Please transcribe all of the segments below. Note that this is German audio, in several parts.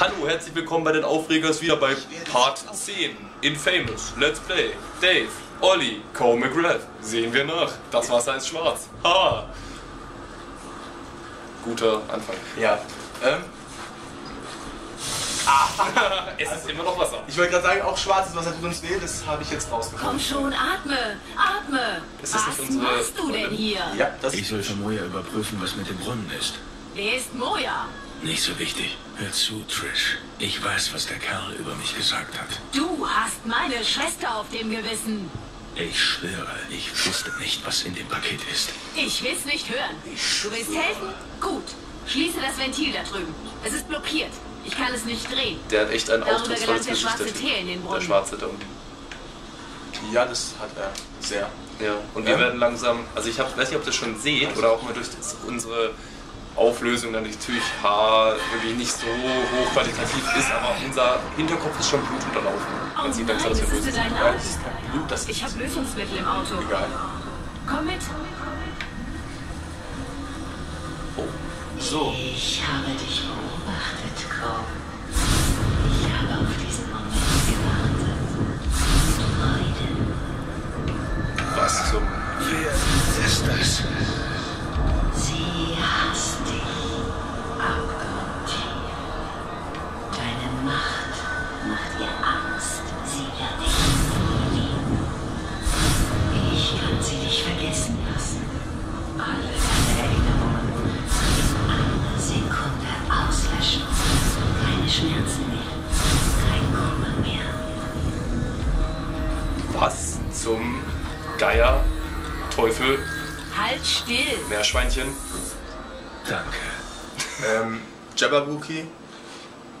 Hallo, herzlich willkommen bei den Aufregers wieder bei Part 10. Infamous, Let's Play, Dave, Olli, Cole McGrath. Sehen wir nach. Das Wasser ist schwarz. Ha! Guter Anfang. Ja. Ähm, es ist immer noch Wasser. ich wollte gerade sagen, auch schwarzes Wasser tut uns weh, das habe ich jetzt Komm rausgefunden. schon, atme, atme. Ist das Was nicht unsere machst du denn hier? Ja, das Ich soll für Moja überprüfen, was mit dem Brunnen ist. Wer ist Moja? Nicht so wichtig. Hör zu, Trish. Ich weiß, was der Kerl über mich gesagt hat. Du hast meine Schwester auf dem Gewissen. Ich schwöre, ich wusste nicht, was in dem Paket ist. Ich will's nicht hören. Du willst helfen? Gut. Schließe das Ventil da drüben. Es ist blockiert. Ich kann es nicht drehen. Der hat echt ein Darüber ausdrucksvolles gelangt der Gesicht. schwarze der Typ. Tee in den Der Brunnen. schwarze da unten. ja, das hat er sehr. Ja, und wir Ja. werden langsam, also ich hab, weiß nicht, ob ihr das schon seht oder auch mal durch das, unsere Auflösung dann natürlich Haar irgendwie nicht so hochqualitativ ist, aber unser Hinterkopf ist schon blutunterlaufen. Oh Man sieht nein, langsam, dass das wir dein sind. Auto. das ist kein Blut, das Ich habe Lösungsmittel im Auto. egal. Komm mit. So, Ich habe dich beobachtet, Teufel, Halt still. Meerschweinchen? Danke. ähm, Jabberwocky.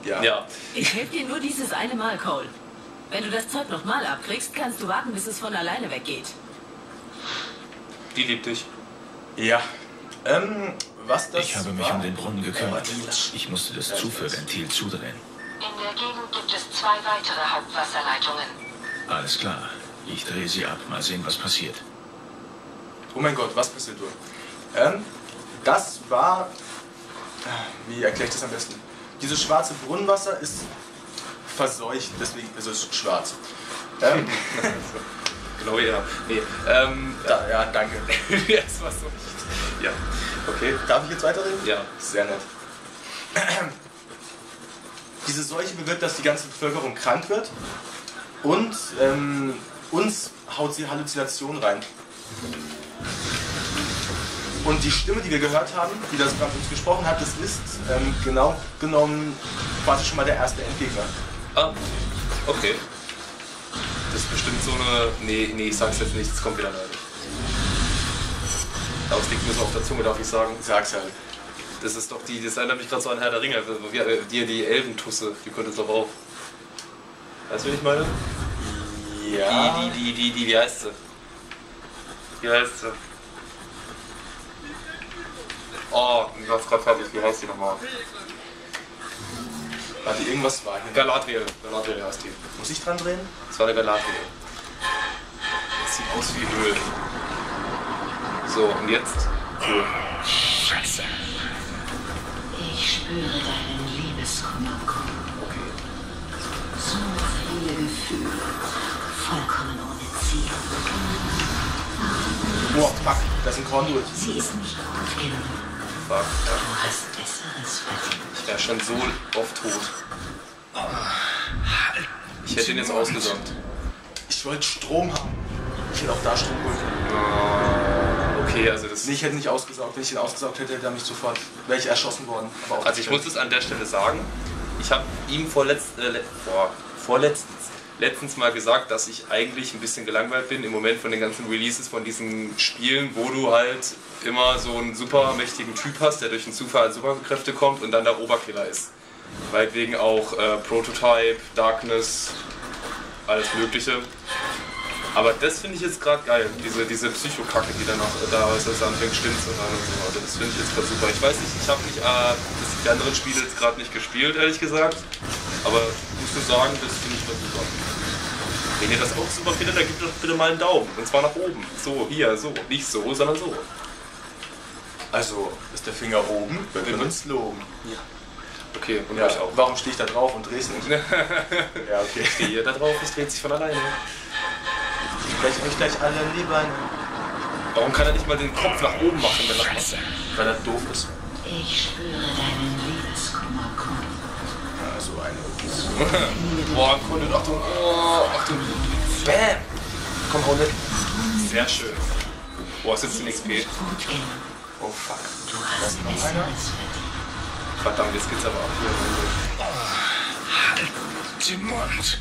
Ja. Ja. Ich helfe dir nur dieses eine Mal, Cole. Wenn du das Zeug nochmal abkriegst, kannst du warten, bis es von alleine weggeht. Die liebt dich. Ja. Ähm, was das Ich habe mich war? um den Brunnen gekümmert. Ich musste das Zuführventil zudrehen. In der Gegend gibt es zwei weitere Hauptwasserleitungen. Alles klar. Ich drehe sie ab. Mal sehen, was passiert. Oh mein Gott, was passiert wohl? Ähm, das war. Wie erkläre ich das am besten? Dieses schwarze Brunnenwasser ist verseucht, deswegen ist es schwarz. Ähm, Genau, ja. Nee, ähm... da, ja, danke. Jetzt was so. Ja. Okay. Darf ich jetzt weiterreden? Ja. Sehr nett. Diese Seuche bewirkt, dass die ganze Bevölkerung krank wird und ähm, uns haut sie Halluzinationen rein. Und die Stimme, die wir gehört haben, die das gerade uns gesprochen hat, das ist ähm, genau genommen quasi schon mal der erste Endgegner. Ah, okay. Das ist bestimmt so eine. Nee, nee, ich sag's jetzt nicht, es kommt wieder leider. Aber es liegt mir so auf der Zunge, darf ich sagen. Sag's halt. Das ist doch die, das erinnert mich gerade so an Herr der Ringe, äh, die, die Elbentusse, die könnte es doch auch. Weißt du, wen ich meine? Ja. Die, die, die, die, die, wie heißt sie? Wie heißt sie? Oh, ich hab's gerade fertig, wie heißt die nochmal? Warte, irgendwas war hier. Galadriel, Galadriel heißt die. Muss ich dran drehen? Das war eine Galadriel. Das sieht aus wie Öl. So, und jetzt? Öl. Scheiße. Ich spüre deinen Liebeskummer, Boah, fuck, das ist ein Conduit. Sie ist nicht genug. Fuck. Ja. Du hast Besseres verdient. Ich wäre schon so oft tot. Ich hätte ihn jetzt ausgesaugt. Ich wollte Strom haben. Ich hätte auch da Strom holen können. Okay, also das. Nee, ich hätte nicht ausgesaugt. Wenn ich ihn ausgesaugt hätte, hätte er mich sofort. Wäre ich erschossen worden. Also ich muss es an der Stelle sagen, ich habe ihm vorletzt, äh, vor, vorletztens letztens mal gesagt, dass ich eigentlich ein bisschen gelangweilt bin im Moment von den ganzen Releases von diesen Spielen, wo du halt immer so einen super mächtigen Typ hast, der durch einen Zufall an Superkräfte kommt und dann der Oberkiller ist. Meinetwegen auch äh, Prototype, Darkness, alles Mögliche. Aber das finde ich jetzt gerade geil, diese, diese Psychokacke, die dann noch da ist, er anfängt stimmt und so. Also das finde ich jetzt gerade super. Ich weiß nicht, ich habe äh, die anderen Spiele jetzt gerade nicht gespielt, ehrlich gesagt. Aber ich muss nur sagen, das finde ich gerade super. Wenn ihr das auch super findet, dann gebt doch bitte mal einen Daumen. Und zwar nach oben. So, hier, so. Nicht so, sondern so. Also ist der Finger oben, wenn wir uns loben. Okay, und Ja, euch auch. warum stehe ich da drauf und dreh's nicht? ja, okay. Stehe hier da drauf, es dreht sich von alleine. Ich breche euch gleich alle in die Beine. Warum kann er nicht mal den Kopf nach oben machen, wenn er? Weil er doof ist. Ich spüre deinen Liebeskummer kommen. So eine. Boah, Kunde, Achtung, oh, Achtung. Bam! Komm, nicht. Sehr schön. Boah, ist jetzt ein XP. Oh fuck. Du hast noch einer? Verdammt, jetzt geht's aber ab hier. Den Mund.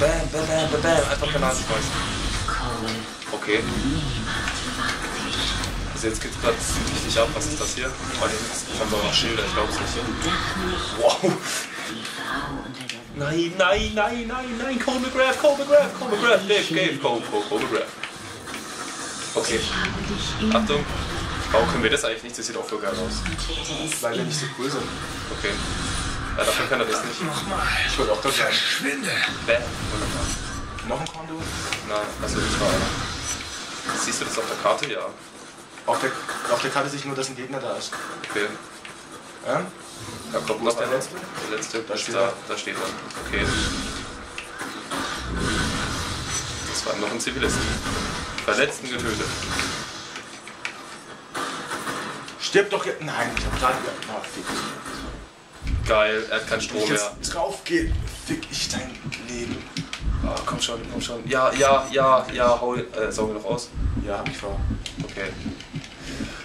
Bam, bam, bam, bam, bam. Einfach Granaten schmeißen. Cole, Okay. Also jetzt geht's gerade richtig ab. Was ist das hier? Oh, hier haben wir noch Schilder, ich glaub's nicht. Doch nicht Wow. Nein, nein, nein, nein, nein. Cole McGrath, Cole McGrath, Cole McGrath. Dave, Dave, Cole, Cole, Cole McGrath. Okay, Achtung. Warum können wir das eigentlich nicht? Das sieht auch so geil aus. Weil wir nicht so cool sind. Okay. Ja, dafür kann er das nicht. Nochmal. Ich wollte auch das. Verschwinde. Wunderbar. Noch ein Kondo? Nein, also das war einer. Siehst du das auf der Karte? Ja. Auf der, auf der Karte sehe ich nur, dass ein Gegner da ist. Okay. Ja? Da kommt Wo noch ist der letzte? Der letzte. Da steht er. da steht er. Okay. Das war noch ein Zivilist. Verletzten getötet. Stirb doch jetzt. Nein, ich hab gerade. Na, fick. Geil, er hat keinen Strom ich mehr. jetzt drauf gehe, fick ich dein Leben. Ah, komm schon, komm schon. Ja, ja, ja, ja, hau, äh, saugen wir noch aus. Ja, hab ich vor. Okay.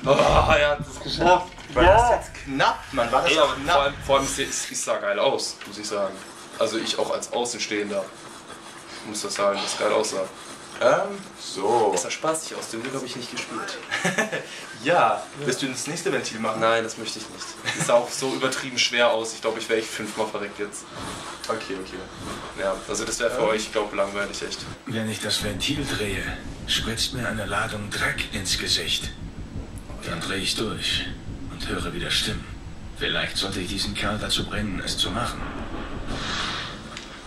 Ah, er hat es geschafft. War das jetzt knapp, Mann? War das Ey, aber knapp? vor allem, vor allem es, es sah geil aus, muss ich sagen. Also ich auch als Außenstehender muss das sagen, dass es geil aussah. Ähm, so. Das sah spaßig aus, den Glück habe ich nicht gespielt. Ja, willst du das nächste Ventil machen? Nein, das möchte ich nicht. Es sah auch so übertrieben schwer aus. Ich glaube, ich wäre echt fünfmal verreckt jetzt. Okay, okay. Ja, also das wäre für euch, ich glaube, langweilig echt. Wenn ich das Ventil drehe, spritzt mir eine Ladung Dreck ins Gesicht. Dann drehe ich durch höre wieder Stimmen. Vielleicht sollte ich diesen Kerl dazu bringen, es zu machen.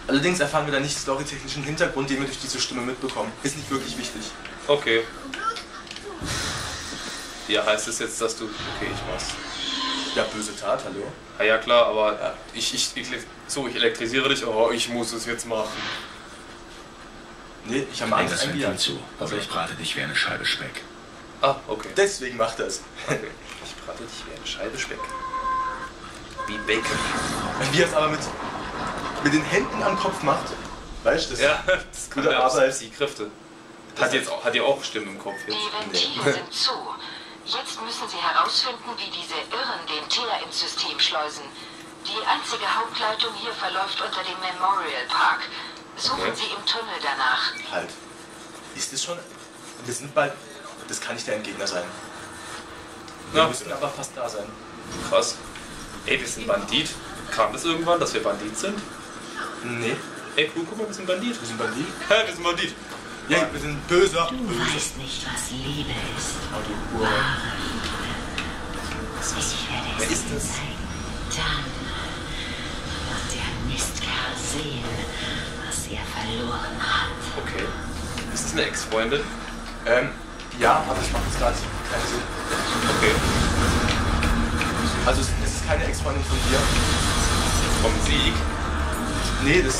Allerdings erfahren wir da nicht storytechnischen Hintergrund, den wir durch diese Stimme mitbekommen. Ist nicht wirklich wichtig. Okay. Ja, heißt es jetzt, dass du... Okay, ich mach's. Ja, böse Tat, hallo. Ah ja klar, aber ich, ich, ich, so, ich elektrisiere dich, oh, ich muss es jetzt machen. Nee, ich habe Angst das Ventil eingegangen. zu, oder ich brate dich wie eine Scheibe Speck. Ah, okay. Deswegen macht er es. okay. Ich brate dich wie eine Scheibe Speck. Wie Bacon. Wie er es aber mit, mit den Händen am Kopf macht. Weißt du, das Ja, das kann Gute er auch Arbeit. die Kräfte. Hat, jetzt, auch- hat ihr auch Stimmen im Kopf jetzt? Die Ventile sind zu. Jetzt müssen Sie herausfinden, wie diese Irren den Teer ins System schleusen. Die einzige Hauptleitung hier verläuft unter dem Memorial Park. Suchen Okay. Sie im Tunnel danach. Halt. Ist es schon. Wir sind bald. Das kann nicht der Endgegner sein. Wir Na, müssen aber fast da sein. krass. Ey, wir sind Bandit. Kam das irgendwann, dass wir Bandit sind? Nee, Ey, cool, guck mal, wir sind Bandit. wir sind Bandit. Hä, wir sind Bandit. Ja, wir sind böser. Du Böse. weißt nicht, was Liebe ist. Oh, du Hure. Ich werde es Wer ist das? Dann wird der Mistkerl sehen, was er verloren hat. Okay. Ist das eine Ex-Freundin? Ähm, ja, aber das macht jetzt gerade keinen Sinn. Okay. Also, es es ist keine Ex-Freundin von dir. Vom Sieg? Nee, das,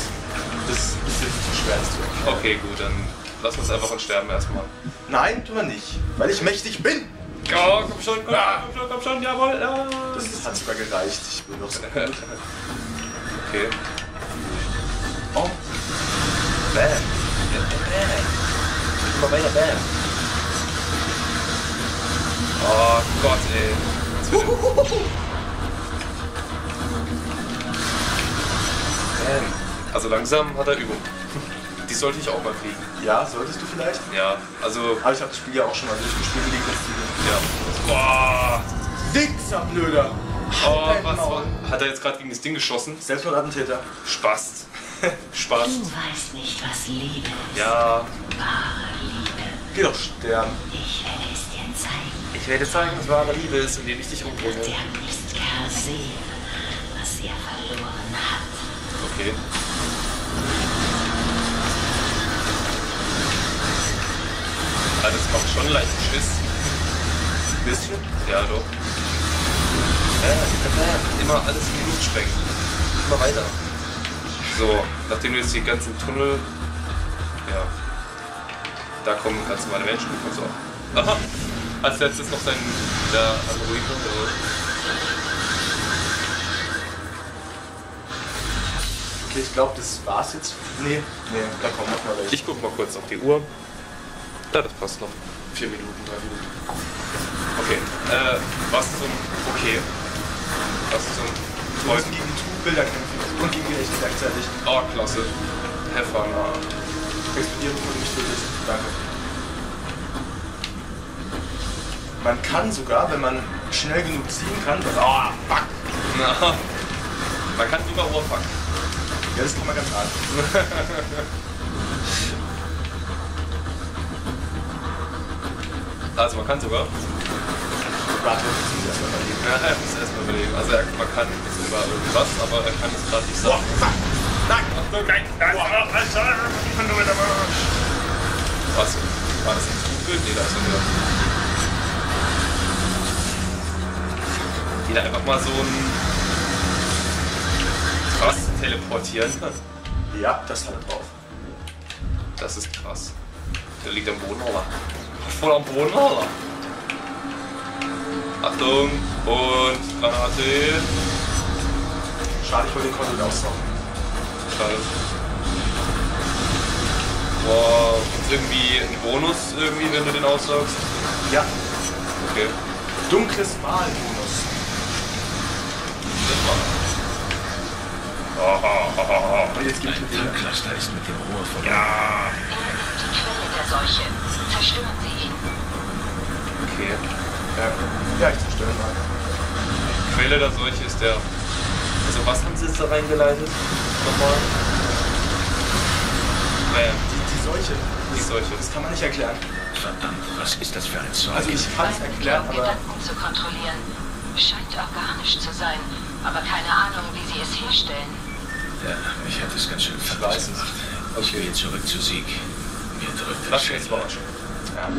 das ist jetzt zu schwer, das zu erklären. Okay, gut, dann lass uns einfach und sterben erstmal. Nein, tun wir nicht. Weil ich mächtig bin. Ja, komm schon, komm, komm schon, komm schon, jawohl. Ja. Das hat sogar gereicht. Ich bin noch so gut. Okay. Oh, Bam. Bam. Weiter, bam. Oh Gott, ey. Bam. Also langsam hat er Übung. Die sollte ich auch mal kriegen. ja, solltest du vielleicht? Ja, also, Aber ich habe das Spiel ja auch schon mal durchgespielt. Liegt das ja. Boah. Wichser, blöder. Oh, Dein was war? Hat er jetzt gerade gegen das Ding geschossen? Selbstmordattentäter. Spaß. Spaß. Du weißt nicht, was Liebe ist. Ja, Wahre Liebe. Geh doch sterben. Ich werde zeigen. Ich werde zeigen, was wahre Liebe ist, indem ich dich umbringe. Der Mistkerl sehen, was er verloren hat. Okay. Ah, das macht schon leicht Schiss. Bisschen. Ja, doch. Äh, bam, immer alles in die Luft sprengen. Immer weiter. So, nachdem du jetzt die ganzen Tunnel. Ja. Da kommen ganz normale Menschen und so. Aha! Als letztes noch sein. Der Android. Okay, ich glaube, das war's jetzt. Nee, nee, da kommen noch mal welche. Ich guck mal kurz auf die Uhr. Ja, das passt noch. Vier Minuten, drei Minuten. Okay. Äh, was zum. Okay. Was zum. Du musst gegen Bilder kämpfen und gegen die echten gleichzeitig. Oh, klasse. Have fun. Explodieren, du mich tötest. Danke. Man kann sogar, wenn man schnell genug ziehen kann, das, oh, fuck. Na, man kann sogar Ohrpacken. Ja, das kann man ganz hart. Also man kann sogar. Warte, muss erstmal. Ja, er muss erstmal überlegen. Also man kann sogar irgendwas, aber er kann es gerade nicht Oh, sagen. fuck. Nein! Was? War das ein Zugbild? Nee, da ist er wieder. Jeder einfach mal so ein krass teleportieren kann. Ja, das hat er drauf. Das ist krass. Der liegt am Boden, Alter. Voll am Boden, Alter. Achtung und Granate. Schade, ich wollte den Konto aussaugen. Schade. Boah, gibt's irgendwie einen Bonus irgendwie, wenn du den aussaugst? Ja, Okay. dunkles Mal-Bonus. Und jetzt gibt Ein. Tankcluster ist mit dem Rohr verbunden. Ja. Die Quelle der Seuche. Zerstören Sie ihn. Okay. Ja, ja ich zerstöre mal. Quelle der Seuche ist der. Also was haben sie jetzt da reingeleitet? Nochmal? Naja, Die, die Seuche. die Seuche. Das kann man nicht erklären. Verdammt, was ist das für ein Zeug? Also ich kann es erklären, aber Gedanken zu kontrollieren. Scheint organisch zu sein, aber keine Ahnung, wie sie es herstellen. Ja, ich hatte es ganz schön gemacht. Ich Okay. gehe zurück zu Sieg. Mir drückt Das schon. ja.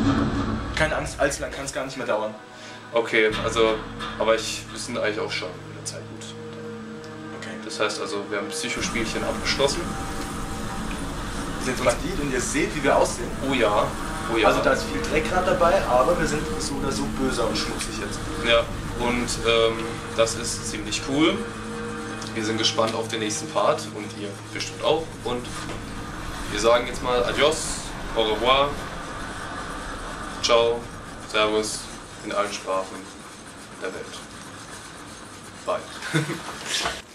keine Angst, allzu lang kann es gar nicht mehr dauern. Okay, also, aber ich, wir sind eigentlich auch schon in der Zeit gut. Okay. Das heißt also, wir haben Psychospielchen abgeschlossen. Wir sind Bandit und ihr seht, wie wir aussehen. Oh ja, oh ja. Also da ist viel Dreck gerade dabei, aber wir sind so oder so böse und schmutzig jetzt. Ja, und ähm, das ist ziemlich cool. Wir sind gespannt auf den nächsten Part und ihr bestimmt auch. Und wir sagen jetzt mal Adios, au revoir, ciao, servus in allen Sprachen der Welt. Bye.